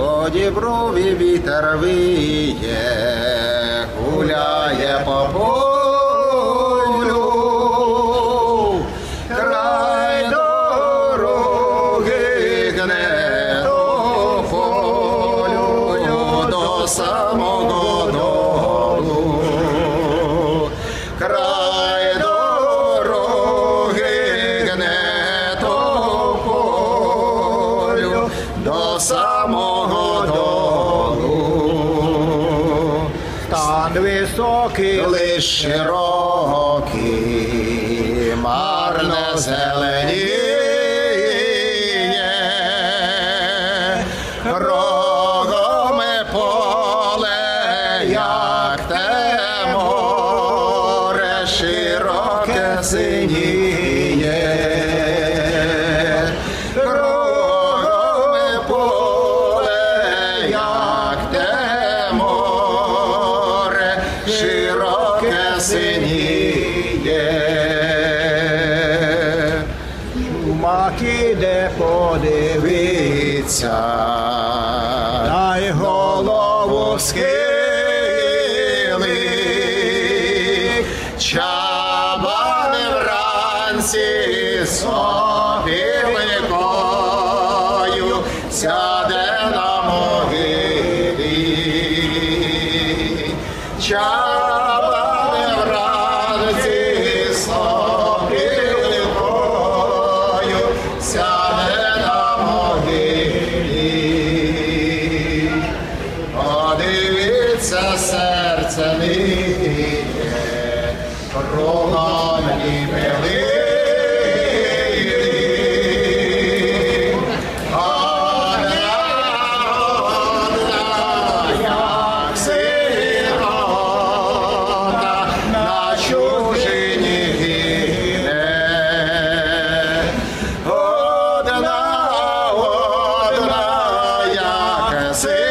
по діброві вітер виє, гуляє по полю, край дороги гне до полю до самого високий, Лиш широкий, марне зеленіє, кругом поле, як те синіє. Широке синіє. чумак іде подивитися, Дивіться, дай голову схили, чабани вранці сопіли велике, дорога мені велика. say